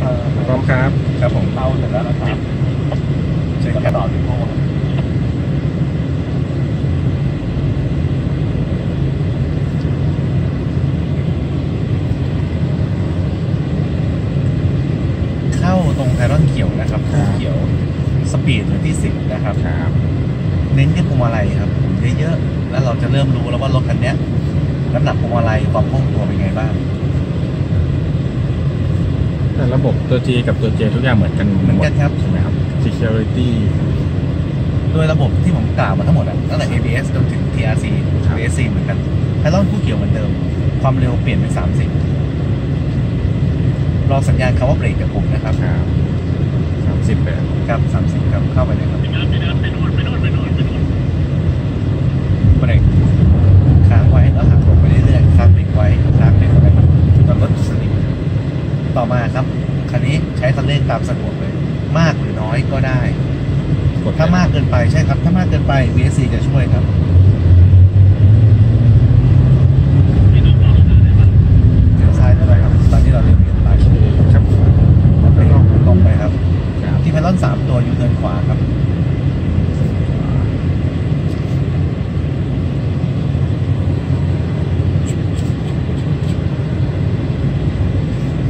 เอ่อพร้อมครับ ครับผมเตาเสร็จแล้วนะครับเชิญแล้วคก็รับต่อที่โม่เข้าตรงไอรอนเขียวนะครับคู่เขียวสปีดอยู่ที่สิบนะครับครับเน้นที่พวงมาลัยครับหมุนเยอะๆแล้วเราจะเริ่มรู้แล้วว่ารถคันเนี้ยน้ำหนักพวงมาลัยความคล่องตัวเป็นไงบ้าง แต่ระบบตัว G กับตัว J ทุกอย่างเหมือนกันเหมือนกันครับ ใช่ไหมครับ security โดยระบบที่ผมกล่าวมาทั้งหมดอะตั้งแต่ ABS จนถึง TRC ครับ ASC เหมือนกันไพลอนคู่เขียวเหมือนเดิม ความเร็วเปลี่ยนเป็น 30 รอสัญญาณคำว่าเบรกจากผมนะครับ ครับสามสิบแปด ครับ 30 ครับเข้าไปเลยครับเบรกค้างไว้แล้วหักลงไปเรื่อยๆค้างเบรกไว้ค้างเบรกไว้จนรถสลิปต่อมาครับ คันนี้ใช้ คันเร่งตามสะดวกเลย มากหรือน้อยก็ได้กดถ้ามากเกินไปใช่ครับ ถ้ามากเกินไป VSC จะช่วยครับ เลี้ยวซ้ายได้เลยครับ ตอนที่เราเลี้ยวเลี้ยวไป ครับ แล้วก็ตรงไปครับ ครับ ที่ไพลอนสามตัวอยู่เดินขวาครับ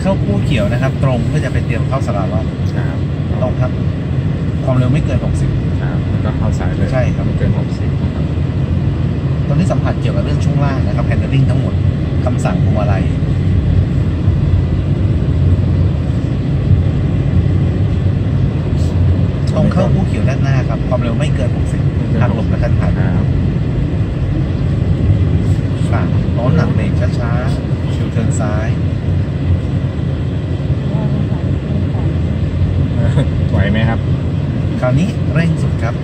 เข้าคู่เขียวนะครับ ตรงเพื่อจะไปเตรียมเข้าสลาล็อกครับตรงครับ ความเร็วไม่เกิน 60 ครับแล้วก็เข้าสายเลยใช่ครับ ไม่เกินหกสิบนะครับตอนนี้สัมผัสเกี่ยวกับเรื่องช่วงล่างนะครับ handling ทั้งหมดคำสั่งพวงมาลัยตรงเข้าคู่เขียวด้านหน้าครับ ความเร็วไม่เกิน 60หักหลบกระทันหันครับฝั่งโน้นหลังเบรกช้าๆชิวเทิร์นซ้าย ไหวไหมครับ คราวนี้เร่งสุดครับ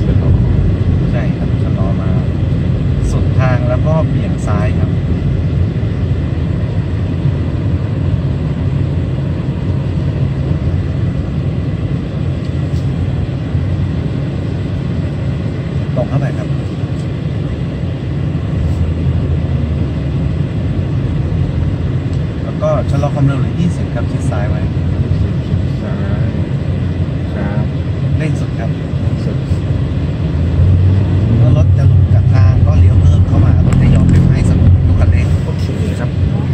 เสร็จแล้ว ใช่ครับชะลอมา สุดทางแล้วก็เบี่ยงซ้ายครับ ตรงเข้าไปครับแล้วก็ชะลอความเร็วเหลือ20 ครับชิดซ้ายไว้ซ้ายครับเร่งสุดครับสุดเมื่อรถจะหลุดจากทางก็เลี้ยวเพิ่มเข้ามารถจะยอมเป็นให้เสมอทุกคันเร่งโอเคครับ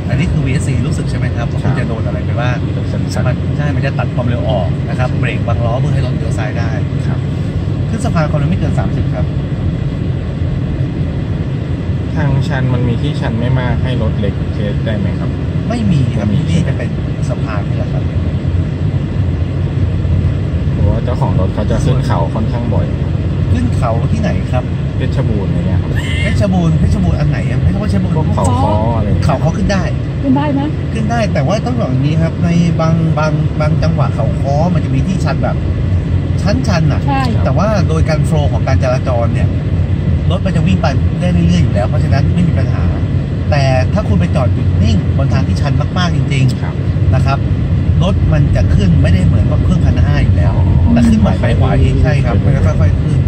อันนี้คือ VSC รู้สึกใช่ไหมครับว่าคุณจะโดนอะไรไปบ้างเป็นสั้นมันใช่มันจะตัดความเร็วออกนะครับเบรกบางล้อเพื่อให้รถเลี้ยวซ้ายได้ๆครับขึ้นสะพานความเร็วไม่เกิน 30 ครับ ทางชันมันมีที่ชันไม่มากให้รถเล็กเทสได้ไหมครับ ไม่มีครับไม่มีที่นี่จะเป็นสะพานนี่แหละครับหรือว่าเจ้าของรถเขาจะขึ้นเขาค่อนข้างบ่อยขึ้นเขาที่ไหนครับเพชรบูรณ์อะไรเงี้ยครับเพชรบูรณ์เพชรบูรณ์อันไหนอะไม่ใช่ว่าเพชรบูรพวกณ์เขาคออะไรเขาเขาขึ้นได้ ขึ้นได้ไหมขึ้นได้แต่ว่าต้องบอกอย่างนี้ครับ ในบางบางบางจังหวะเขาค้อมันจะมีที่ชันแบบ ชันชันๆอะใช่แต่ว่าโดยการโฟล์ของการจราจรเนี่ย รถมันจะวิ่งไปได้เรื่อยๆอยู่แล้ว เพราะฉะนั้นไม่มีปัญหา แต่ถ้าคุณไปจอดหยุดนิ่งบนทางที่ชันมากๆจริงครับๆนะครับรถมันจะขึ้นไม่ได้เหมือนกับเครื่องพันห้าอยู่แล้วแต่ขึ้นไหวไปไหวใช่ครับมันก็ค่อยๆขึ้น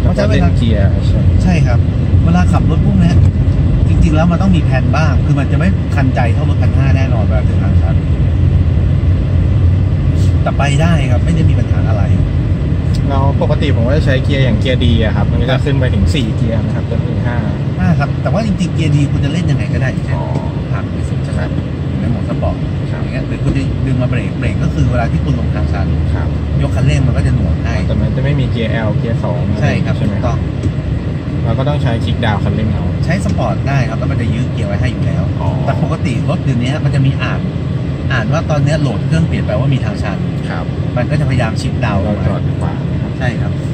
เพแล้วราะก็ฉะนั้นเวเล่นลาเกียร์ใช่ใช่ครับ เวลาขับรถพวกเนี้ยจริง ๆ แล้วมันต้องมีแผนบ้าง คือมันจะไม่ทันใจเท่ารถพันห้าแน่นอนเวลาถึงทางชันแต่ไปได้ครับไม่ได้มีปัญหาอะไรเรา ปกติผมก็จะใช้เกียร์อย่างเกียร์ D อะครับ มันก็จะขึ้นไปถึงสี่เกียร์นะครับจนถึงห้าอ่าครับ แต่ว่าจริงๆเกียร์ D คุณจะเล่นยังไงก็ได้ใช่ไหมอ๋อหักไปสุดใช่ไหมอยู่ในโหมดสปอร์ตครับอย่างเงี้ยหรือคุณจะดึงมาเบรกเบรกก็คือเวลาที่คุณลงทางชันครับยกคันเร่งมันก็จะหน่วงให้แต่มันจะไม่มีเกียร์ L เกียร์สองใช่ครับใช่ไหมถูกต้รัอบเราก็ต้องใช้ kickdown คันเร่งเอาใช้สปอร์ตได้ครับแล้วมันจะยื้อเกียร์ไว้ให้อยู่แล้วอ๋อแต่ปกติรถเดี๋ยวนี้มันจะมีอ่านอ่านว่าตอนเนี้ย load เครื่องเปลี่ยนไปว่ามีทางชันครับ มันก็จะพยายาม shift down เราไว้จอดขวา น